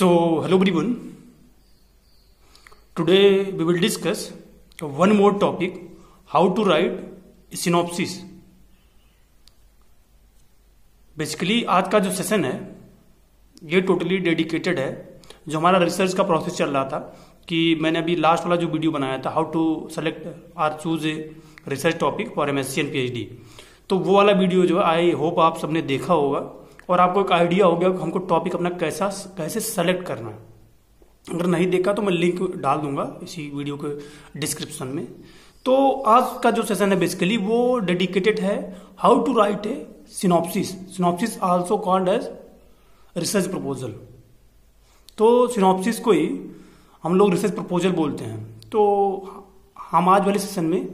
So, hello everyone. Today we will discuss one more topic how to write synopsis. Basically आज का जो session है ये totally dedicated है जो हमारा रिसर्च का प्रोसेस चल रहा था कि मैंने अभी लास्ट वाला जो वीडियो बनाया था how to select or choose a research topic for M S C N P H D तो वो वाला वीडियो जो है आई होप आप सबने देखा होगा और आपको एक आइडिया हो गया कि हमको टॉपिक अपना कैसा, कैसे सेलेक्ट करना है। अगर नहीं देखा तो मैं लिंक डाल दूँगा इसी वीडियो के डिस्क्रिप्शन में। तो आज का जो सेशन है बेसिकली वो डेडिकेटेड है how to write a synopsis synopsis also called as research proposal तो सिनॉप्सिस को ही हम लोग रिसर्च प्रपोजल बोलते हैं। तो हम आज वाले सेशन में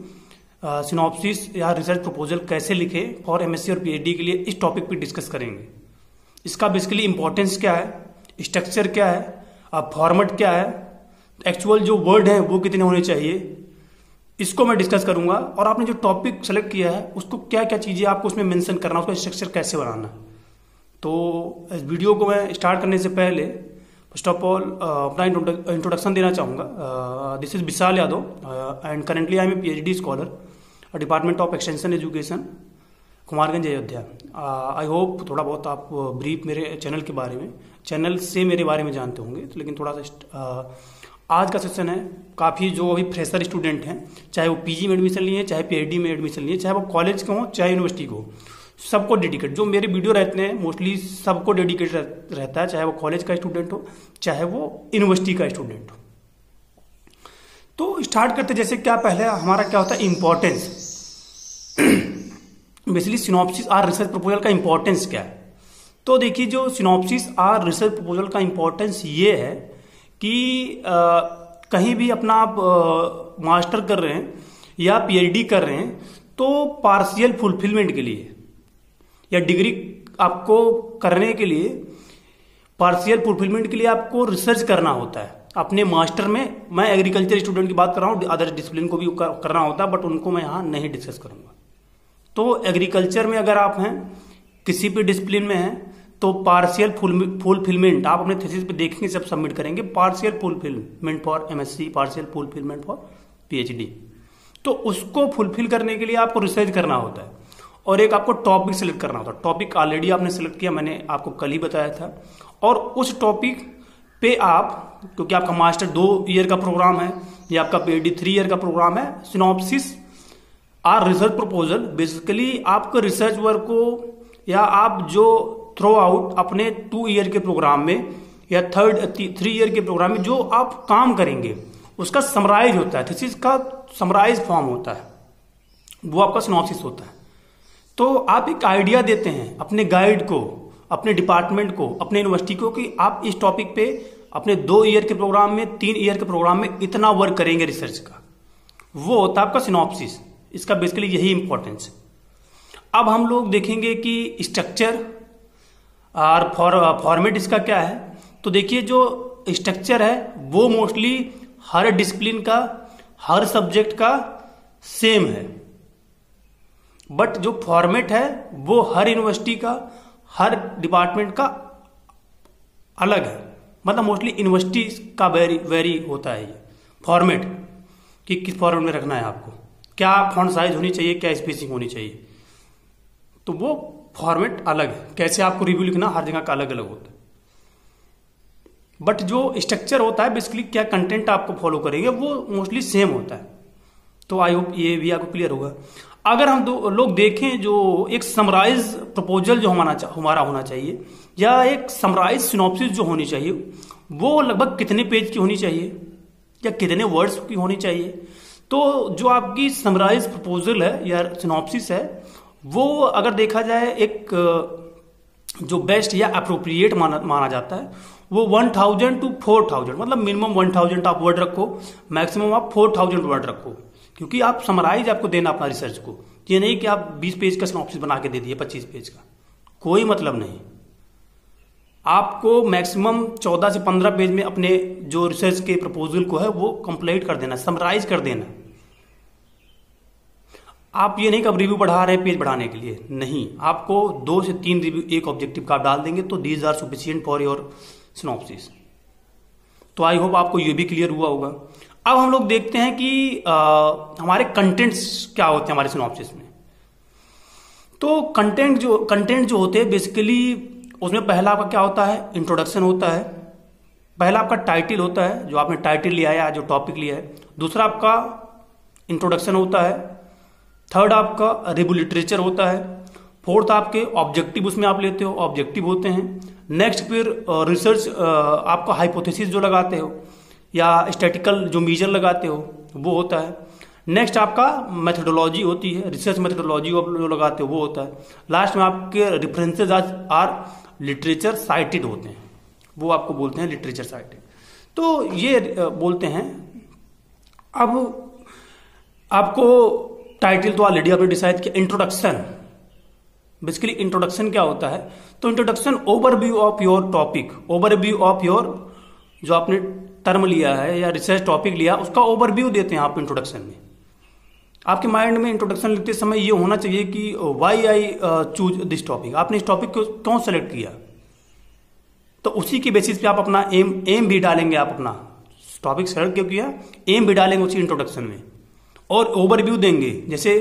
सिनॉप्सिस या रिसर्च प्रपोजल कैसे लिखे फॉर एमएससी और पीएचडी के लिए इस टॉपिक पे डिस्कस करेंगे। इसका बेसिकली इंपॉर्टेंस क्या है? स्ट्रक्चर क्या है? फॉर्मेट क्या है? एक्चुअल जो वर्ड है, वो कितने होने चाहिए? इसको मैं डिस्कस करूँगा। और आपने जो टॉपिक सेलेक्ट किया है, उसको क्या क्या चीज़ें आपको उसमें मेंशन करना, उसका स्ट्रक्चर कैसे बनाना? तो इस वीडियो को मैं स्टार्ट करने से पहले फ़र्स्ट ऑफ़ ऑल अपना इंट्रोडक्शन देना चाहूँगा। This is Vishal Yadav and currently I am a P scholar department of extension education Kumarganj Ayodhya. I hope थोड़ा बहुत आप ब्रीफ मेरे चैनल के बारे में चैनल से मेरे बारे में जानते होंगे तो लेकिन थोड़ा सा आज का सेशन है। काफ़ी जो अभी फ्रेशर स्टूडेंट हैं, चाहे वो पीजी में एडमिशन लिए, चाहे पीएचडी में एडमिशन लिए, चाहे वो कॉलेज के हों, चाहे यूनिवर्सिटी को, सबको डेडिकेट जो मेरे वीडियो रहते हैं मोस्टली सबको डेडिकेट रहता है, चाहे वो कॉलेज का स्टूडेंट हो, चाहे वो यूनिवर्सिटी का स्टूडेंट हो। तो स्टार्ट करते जैसे क्या पहले हमारा क्या होता है importance basically synopsis or research proposal का इंपॉर्टेंस क्या है? तो देखिए जो सिनॉप्सिस आर रिसर्च प्रपोजल का इंपॉर्टेंस ये है कि आ, कहीं भी अपना आप मास्टर कर रहे हैं या पीएचडी कर रहे हैं तो पार्शियल फुलफिलमेंट के लिए या डिग्री आपको करने के लिए पार्शियल फुलफिलमेंट के लिए आपको रिसर्च करना होता है। अपने मास्टर में मैं एग्रीकल्चर स्टूडेंट की बात कर रहा हूँ अदर डिसिप्लिन को भी करना होता है बट उनको मैं यहाँ नहीं डिस्कस करूँगा। तो एग्रीकल्चर में अगर आप हैं, किसी भी डिसिप्लिन में हैं तो पार्शियल फुलफिलमेंट आप अपने थीसिस पे देखेंगे, जब सबमिट करेंगे partial fulfilment for MSc partial fulfilment for PhD तो उसको फुलफिल करने के लिए आपको रिसर्च करना होता है। और एक आपको टॉपिक सिलेक्ट करना होता है। टॉपिक ऑलरेडी आपने सेलेक्ट किया, मैंने आपको कल ही बताया था। और उस टॉपिक पे आप, क्योंकि आपका मास्टर दो ईयर का प्रोग्राम है, या आपका पीएचडी थ्री ईयर का प्रोग्राम है synopsis or research proposal basically आपके रिसर्च वर्क को या आप जो थ्रो आउट अपने टू ईयर के प्रोग्राम में या थर्ड थ्री ईयर के प्रोग्राम में जो आप काम करेंगे, उसका समराइज होता है। थीसिस का समराइज फॉर्म होता है। वो आपका सिनॉप्सिस होता है। तो आप एक आइडिया देते हैं अपने गाइड को, अपने डिपार्टमेंट को, अपने यूनिवर्सिटी को कि आप इस टॉपिक पे अपने दो ईयर के प्रोग्राम में, तीन ईयर के प्रोग्राम में इतना वर्क करेंगे रिसर्च का। वो होता है आपका सिनॉप्सिस इसका बेसिकली यही इंपॉर्टेंस अब हम लोग देखेंगे कि स्ट्रक्चर और फॉर्मेट इसका क्या है। तो देखिए जो स्ट्रक्चर है, वो मोस्टली हर डिसिप्लिन का, हर सब्जेक्ट का सेम है। बट जो फॉर्मेट है, वो हर यूनिवर्सिटी का, हर डिपार्टमेंट का अलग है। मतलब मोस्टली यूनिवर्सिटी का वेरी वेरी होता है ये। फॉर्मेट कि किस फॉर्मेट में रखना है आपको। क्या फॉन्ट साइज़ होनी चाहिए, क्या स्पेसिंग होनी चाहिए। तो वो फॉर्मेट अलग है। कैसे आपको रिव्यू लिखना, हर जगह का अलग अलग होता है। बट जो स्ट्रक्चर होता है बेसिकली क्या कंटेंट आपको फॉलो करेंगे, वो मोस्टली सेम होता है। तो आई होप ये भी आपको क्लियर होगा। अगर हम दो, लोग देखें जो एक समराइज प्रपोजल जो हमारा हमारा होना चाहिए, या एक समराइज सिनॉप्सिस जो होनी चाहिए, वो लगभग कितने पेज की होनी चाहिए, या कितने वर्ड्स की होनी चाहिए तो जो आपकी समराइज प्रपोजल है, या सिनॉप्सिस है, वो अगर देखा जाए, एक जो बेस्ट या अप्रोप्रिएट माना माना जाता है, वो one thousand to four thousand मतलब मिनिमम वन थाउज़ेंड आप वर्ड रखो मैक्सिमम आप फोर थाउज़ेंड वर्ड रखो, क्योंकि आप समराइज आपको देना अपना रिसर्च को, ये नहीं कि आप बीस पेज का सिनॉप्सिस बना के दे दिए, पच्चीस पेज का, कोई मतलब नहीं। आपको मैक्सिमम चौदह से पंद्रह पेज में अपने जो रिसर्च के प्रपोजल को है वो कंप्लीट कर देना समराइज कर देना। आप ये नहीं कब रिव्यू बढ़ा रहे हैं पेज बढ़ाने के लिए नहीं। आपको दो से तीन रिव्यू एक ऑब्जेक्टिव का आप डाल देंगे तो these are sufficient for your synopsis तो आई होप आपको ये भी क्लियर हुआ होगा। अब हम लोग देखते हैं कि आ, हमारे कंटेंट्स क्या होते हैं हमारे सिनॉप्सिस में। तो कंटेंट जो कंटेंट जो होते हैं बेसिकली उसमें पहला आपका क्या होता है? इंट्रोडक्शन होता है। पहला आपका टाइटल होता है, जो आपने टाइटल लिया है जो टॉपिक लिया है। दूसरा आपका इंट्रोडक्शन होता है। थर्ड आपका रिव्यू लिटरेचर होता है। फोर्थ आपके ऑब्जेक्टिव उसमें आप लेते हो ऑब्जेक्टिव होते हैं। नेक्स्ट फिर रिसर्च आपका हाइपोथेसिस जो लगाते हो, या स्टैटिकल जो मीजर लगाते हो, वो होता है। नेक्स्ट आपका मेथडोलॉजी होती है रिसर्च मेथडोलॉजी जो लगाते हो, वो होता है। लास्ट में आपके रेफरेंसेज आर लिटरेचर साइटेड होते हैं। वो आपको बोलते हैं लिटरेचर साइटेड। तो ये बोलते हैं, अब आपको टाइटल तो ऑलरेडी आपने डिसाइड किया इंट्रोडक्शन बेसिकली इंट्रोडक्शन क्या होता है? तो introduction overview of your topic overview of your जो आपने टर्म लिया है या रिसर्च टॉपिक लिया, उसका ओवरव्यू देते हैं आप इंट्रोडक्शन में। आपके माइंड में इंट्रोडक्शन लिखते समय ये होना चाहिए कि why I choose this topic आपने इस टॉपिक को क्यों सेलेक्ट किया? तो उसी के बेसिस पे आप अपना एम एम भी डालेंगे आप अपना। टॉपिक सेलेक्ट क्यों किया? एम भी डालेंगे उसी इंट्रोडक्शन में। और ओवरव्यू देंगे। जैसे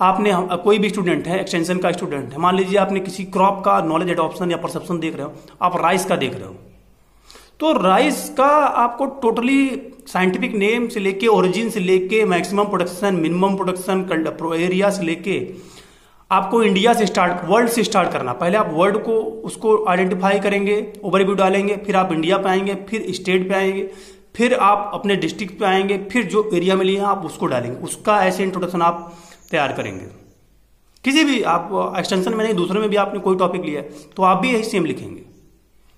आपने कोई भी स्टूडेंट है एक्सटेंशन का स्टूडेंट है, मान लीजिए आपने किसी क्रॉप का नॉलेज एडॉप्शन या परसेप्शन देख रहे हो, आप राइस का देख रहे हो। तो राइस का आपको टोटली साइंटिफिक नेम से लेके ओरिजिन से लेके maximum production minimum production area से लेके आपको इंडिया से स्टार्ट वर्ल्ड से स्टार्ट करना। पहले आप वर्ल्ड को, उसको आइडेंटिफाई करेंगे ओवरव्यू डालेंगे, फिर आप इंडिया पे आएँगे, फिर स्टेट पे आएँगे, फिर आप अपने डिस्ट्रिक्ट पे आएँगे, फिर जो एरिया में लिए आप उसको डालेंगे। उसका ऐसे इंट्रोडक्शन आप तैयार करेंगे। किसी भी आप एक्सटेंशन में नहीं, दूसरे में भी आपने कोई टॉपिक लिया है तो आप भी यही सेम लिखेंगे।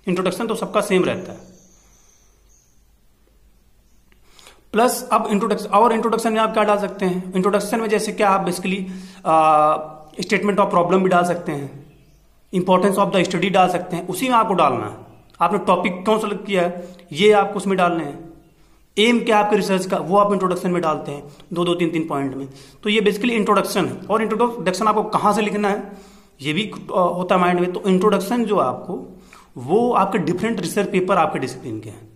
इंट्रोडक्शन तो सबका सेम रहता है। प्लस अब इंट्रोडक्शन और इंट्रोडक्शन में आप क्या डाल सकते हैं? इंट्रोडक्शन में जैसे क्या आप बेसिकली स्टेटमेंट ऑफ़ प्रॉब्लम भी डाल सकते हैं। इंपॉर्टेंस ऑफ़ द स्टडी डाल सकते हैं। उसी में आपको डालना है। आपने टॉपिक कौन सेलेक्ट किया है? ये आपको उसमें डालने हैं। एम क्या आपके रिसर्च का? वो आप इंट्रोडक्शन में डालते हैं। दो दो, तीन तीन पॉइंट में। तो ये बेसिकली इंट्रोडक्शन है। और इंट्रोडक्शन आपको कहाँ से लिखना है? ये भी होता है माइंड में। तो इंट्रोडक्शन जो आपको, वो आपके डिफरेंट रिसर्च पेपर आपके डिसिप्लिन के हैं।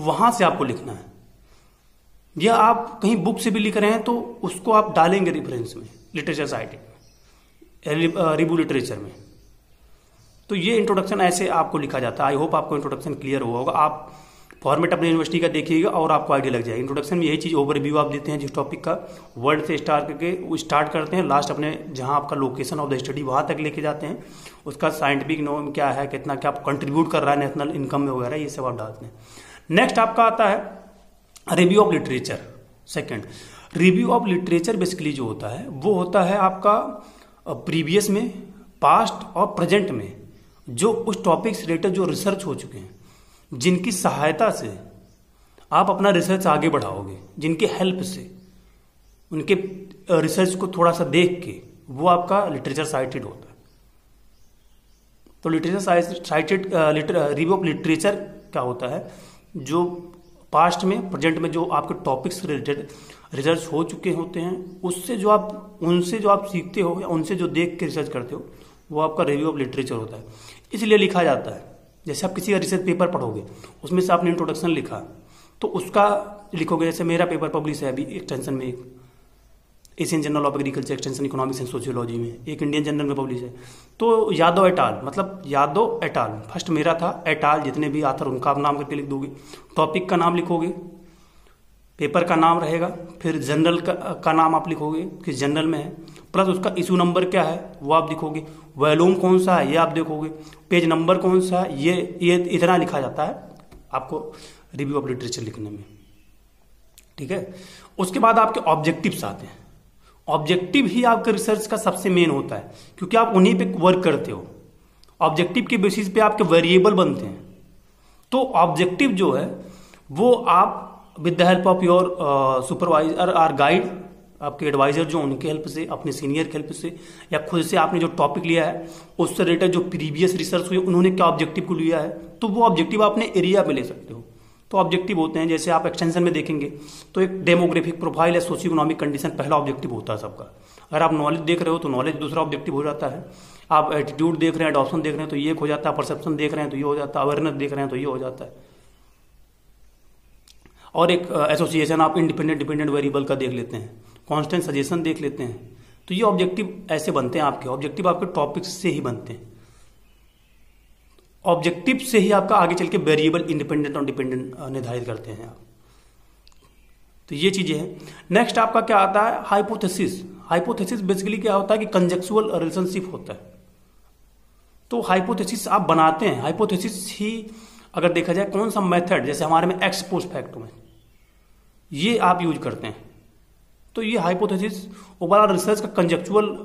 वहाँ से आपको लिखना है। या आप कहीं बुक से भी लिख रहे हैं तो उसको आप डालेंगे रिफरेंस में लिटरेचर साइट में रिव्यू लिटरेचर में। तो ये इंट्रोडक्शन ऐसे आपको लिखा जाता है। आई होप आपको इंट्रोडक्शन क्लियर हुआ होगा। आप फॉर्मेट अपनी यूनिवर्सिटी का देखिएगा और आपको आइडिया लग जाएगा। इंट्रोडक्शन में यही चीज़ ओवरव्यू आप देते हैं जिस टॉपिक का वर्ड से स्टार्ट करके वो स्टार्ट करते हैं। लास्ट अपने जहाँ आपका लोकेशन ऑफ़ द स्टडी वहाँ तक लेके जाते हैं। उसका साइंटिफिक नोम क्या है, कितना क्या कंट्रीब्यूट कर रहा है नेशनल इनकम में वगैरह, ये सब आप डालते हैं। नेक्स्ट आपका आता है review of literature second review of literature basically जो होता है, वो होता है आपका प्रीवियस में पास्ट और प्रेजेंट में, जो उस टॉपिक से रिलेटेड जो रिसर्च हो चुके हैं, जिनकी सहायता से आप अपना रिसर्च आगे बढ़ाओगे, जिनके हेल्प से, उनके रिसर्च को थोड़ा सा देख के, वो आपका लिटरेचर साइटेड होता है। तो literature cited review of literature क्या होता है, जो पास्ट में, प्रेजेंट में जो आपके टॉपिक्स रिलेटेड रिसर्च हो चुके होते हैं, उससे जो आप, उनसे जो आप सीखते हो या उनसे जो देख के रिसर्च करते हो, वो आपका रिव्यू ऑफ़ लिटरेचर होता है। इसलिए लिखा जाता है। जैसे आप किसी का रिसर्च पेपर पढ़ोगे, उसमें से आपने इंट्रोडक्शन लिखा तो उसका लिखोगे, जैसे मेरा पेपर पब्लिश है अभी एक्सटेंशन में एक। Asian journal of agriculture extension economics and sociology में। एक इंडियन जर्नल में पब्लिश है। तो यादव एटाल मतलब यादव एटाल फ़र्स्ट मेरा था एटाल जितने भी आथर उनका आप नाम करके लिख दोगे। टॉपिक का नाम लिखोगे। पेपर का नाम रहेगा। फिर जनरल का, का नाम आप लिखोगे किस जनरल में है। प्लस उसका इशू नंबर क्या है वो आप लिखोगे। वॉल्यूम कौन सा है ये आप देखोगे। पेज नंबर कौन सा है ये ये इतना लिखा जाता है आपको रिव्यू ऑफ़ लिटरेचर लिखने में। ठीक है? उसके बाद आपके ऑब्जेक्टिव्स आते हैं। ऑब्जेक्टिव ही आपके रिसर्च का सबसे मेन होता है, क्योंकि आप उन्हीं पे वर्क करते हो। ऑब्जेक्टिव के बेसिस पे आपके वेरिएबल बनते हैं। तो ऑब्जेक्टिव जो है, वो आप with the help of your supervisor or guide आपके एडवाइजर जो उनके हेल्प से, अपने सीनियर के हेल्प से, या खुद से आपने जो टॉपिक लिया है, उससे रिलेटेड जो प्रीवियस रिसर्च हुई, उन्होंने क्या ऑब्जेक्टिव को लिया है तो वो ऑब्जेक्टिव अपने एरिया में ले सकते हो। तो ऑब्जेक्टिव होते हैं, जैसे आप एक्सटेंशन में देखेंगे तो एक डेमोग्राफिक प्रोफ़ाइल या सोशियो इकोनॉमिक कंडीशन पहला ऑब्जेक्टिव होता है सबका। अगर आप नॉलेज देख रहे हो तो नॉलेज दूसरा ऑब्जेक्टिव हो जाता है। आप एटीट्यूड देख रहे हैं एडॉप्शन देख रहे हैं तो ये हो जाता है। परसेप्शन देख रहे हैं तो ये हो जाता है। अवेयरनेस देख रहे हैं तो ये हो जाता है। और एक एसोसिएशन आप इंडिपेंडेंट डिपेंडेंट वेरिएबल का देख लेते हैं। कॉन्स्टेंट सजेशन देख लेते हैं। तो ये ऑब्जेक्टिव ऐसे बनते हैं आपके। ऑब्जेक्टिव आपके टॉपिक्स से ही बनते हैं। ऑब्जेक्टिव से ही आपका आगे चल के वेरिएबल इंडिपेंडेंट और डिपेंडेंट निर्धारित करते हैं आप। तो ये चीज़ें हैं। नेक्स्ट आपका क्या आता है? हाइपोथेसिस हाइपोथेसिस बेसिकली क्या होता है कि कंजेक्चुअल रिलेशनशिप होता है। तो हाइपोथेसिस आप बनाते हैं। हाइपोथेसिस ही अगर देखा जाए कौन सा मेथड जैसे हमारे में एक्स पोस्ट फैक्टो में ये आप यूज़ करते हैं। तो ये हाइपोथेसिस ओवरऑल रिसर्च का कंजेक्चुअल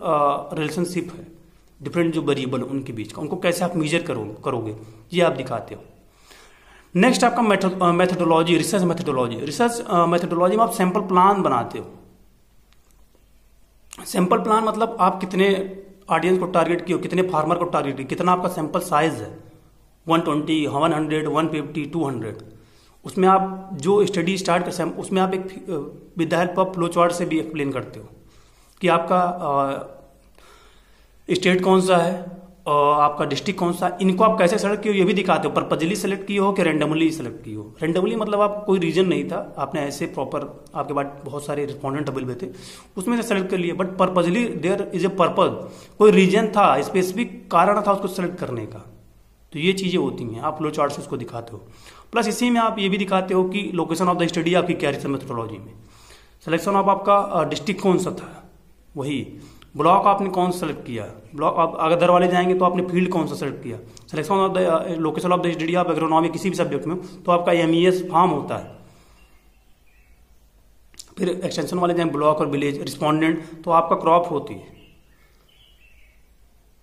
रिलेशनशिप है। डिफरेंट जो वेरिएबल उनके बीच का। उनको कैसे आप मेजर करो करोगे? ये आप दिखाते हो। नेक्स्ट आपका methodology research methodology research methodology में आप सैंपल प्लान बनाते हो। सैंपल प्लान मतलब आप कितने ऑडियंस को टारगेट किए कितने फार्मर को टारगेट किए कितना आपका सैंपल साइज़ है। 120, 100, 150, 200 उसमें आप जो स्टडी स्टार्ट कर उसमें आप एक with the help of flow chart से भी एक्सप्लेन करते हो कि आपका स्टेट कौन सा है? और आपका डिस्ट्रिक्ट कौन सा? इनको आप कैसे सेलेक्ट किए हो? ये भी दिखाते हो पर्पजली सेलेक्ट किए हो कि रेंडमली सेलेक्ट किए हो? रेंडमली मतलब आप कोई रीजन नहीं था, आपने ऐसे प्रॉपर आपके बाद बहुत सारे रिस्पॉन्डेंट अवेलेबल थे, उसमें से सेलेक्ट कर लिए but purposely there is a purpose कोई रीजन था स्पेसिफिक कारण था उसको सेलेक्ट करने का। तो ये चीज़ें होती हैं, आप फ्लो चार्ट से उसको दिखाते हो। प्लस इसी में आप ये भी दिखाते हो कि लोकेशन ऑफ़ द स्टडी आपकी क्या रिसर्च मेथोडोलॉजी में। सिलेक्शन ऑफ़ आपका डिस्ट्रिक्ट कौन सा था? वही। ब्लॉक आपने कौन सा सेलेक्ट किया? ब्लॉक आप, अगर वाले जाएँगे तो आपने फ़ील्ड कौन सा सेलेक्ट किया? Selection of the location of the study आप एग्रोनॉमी किसी भी सब्जेक्ट में तो आपका एम फार्म e होता है। फिर एक्सटेंशन वाले जाए ब्लॉक और विलेज रिस्पॉन्डेंट तो आपका क्रॉप होती है।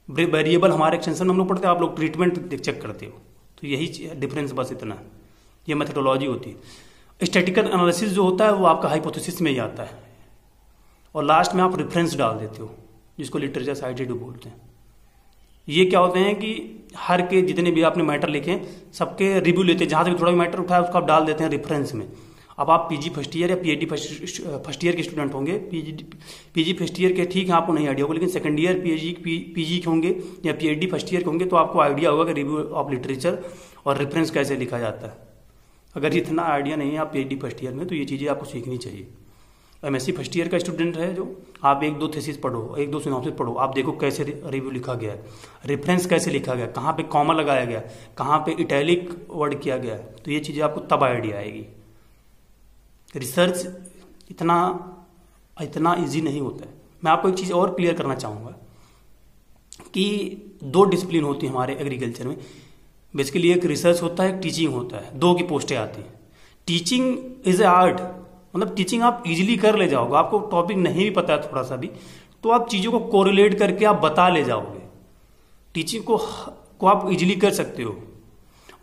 वेरिएबल हमारे एक्सटेंशन में हम लोग पढ़ते हैं, आप लोग ट्रीटमेंट चेक करते हो। तो यही डिफरेंस बस इतना ये मेथडोलॉजी होती है। स्टेटिकल एनालिसिस जो होता है, वो आपका हाइपोथेसिस में ही आता है। और लास्ट में आप रेफरेंस डाल देते हो, जिसको लिटरेचर साइटेड बोलते हैं। ये क्या होते हैं कि हर के जितने भी आपने मैटर लिखे सबके रिव्यू लेते हैं। जहाँ से भी थोड़ा भी मैटर उठाया, उसको आप डाल देते हैं रेफरेंस में। अब आप पीजी फ़र्स्ट ईयर या पीएचडी फ़र्स्ट ईयर के स्टूडेंट होंगे। पीजी पीजी फ़र्स्ट ईयर के ठीक है, आपको नहीं आइडिया होगा, लेकिन सेकंड ईयर पीएचडी पीजी के होंगे या पीएचडी फ़र्स्ट ईयर के होंगे तो आपको आइडिया होगा कि रिव्यू ऑफ़ लिटरेचर और रेफरेंस कैसे लिखा जाता है। अगर इतना आइडिया नहीं है आप पीएचडी फ़र्स्ट ईयर में तो ये चीज़ें आपको सीखनी चाहिए। एम फ़र्स्ट ईयर का स्टूडेंट है जो, आप एक दो थेसिस पढ़ो, एक दो सिनॉप्सिस पढ़ो, आप देखो कैसे रिव्यू लिखा गया है। रेफरेंस कैसे लिखा गया कहाँ पे कॉमा लगाया गया कहाँ पे इटैलिक वर्ड किया गया तो ये चीज़ें आपको तब आइडिया आएगी। रिसर्च इतना इतना इजी नहीं होता है। मैं आपको एक चीज़ और क्लियर करना चाहूँगा कि दो डिसिप्लिन होती है हमारे एग्रीकल्चर में। बेसिकली एक रिसर्च होता है, एक टीचिंग होता है। दो की पोस्टें आती हैं। टीचिंग इज़ ए आर्ट मतलब टीचिंग आप इजीली कर ले जाओगे। आपको टॉपिक नहीं भी पता है थोड़ा सा भी तो आप चीज़ों को कोरिलेट करके आप बता ले जाओगे। टीचिंग को को आप इजीली कर सकते हो।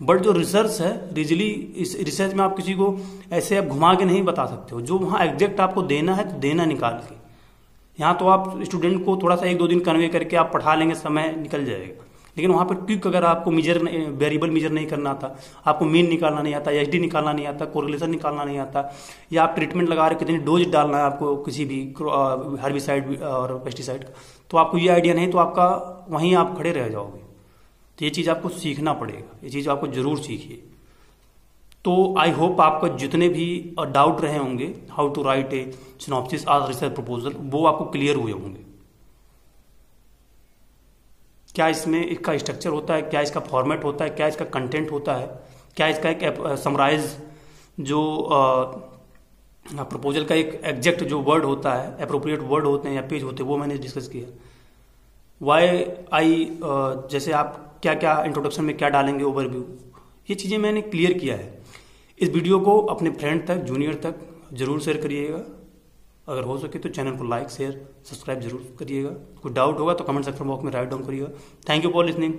बट जो रिसर्च है रिजली इस रिसर्च में आप किसी को ऐसे आप घुमा के नहीं बता सकते हो। जो वहाँ एग्जैक्ट आपको देना है तो देना निकाल के। यहाँ तो आप स्टूडेंट को थोड़ा सा एक दो दिन कन्वे करके आप पढ़ा लेंगे, समय निकल जाएगा। लेकिन वहाँ पर क्विक अगर आपको मीजर वेरिएबल मीजर नहीं करना आता, आपको मीन निकालना नहीं आता एच निकालना नहीं आता कोरिलेशन निकालना नहीं आता, या आप ट्रीटमेंट लगा रहे कितनी डोज डालना है आपको किसी भी हर्बिसाइड और पेस्टिसाइड का तो आपको ये आइडिया नहीं तो आपका वहीं आप खड़े रह जाओगे। तो ये चीज़ आपको सीखना पड़ेगा, ये चीज़ आपको ज़रूर सीखिए। तो आई होप आपका जितने भी डाउट रहे होंगे how to write a synopsis or research proposal वो आपको क्लियर हुए होंगे। क्या इसमें इसका स्ट्रक्चर होता है, क्या इसका फॉर्मेट होता है, क्या इसका कंटेंट होता है, क्या इसका एक समराइज जो प्रपोजल का एक एग्जैक्ट जो वर्ड होता है अप्रोप्रिएट वर्ड होते हैं या पेज होते हैं, वो मैंने डिस्कस किया। वाई आई जैसे आप क्या क्या इंट्रोडक्शन में क्या डालेंगे ओवरव्यू ये चीज़ें मैंने क्लियर किया है। इस वीडियो को अपने फ्रेंड तक जूनियर तक ज़रूर शेयर करिएगा। अगर हो सके तो चैनल को लाइक, शेयर, सब्सक्राइब ज़रूर करिएगा। कोई डाउट होगा तो कमेंट सेक्शन बॉक्स में राइट डाउन करिएगा। Thank you for listening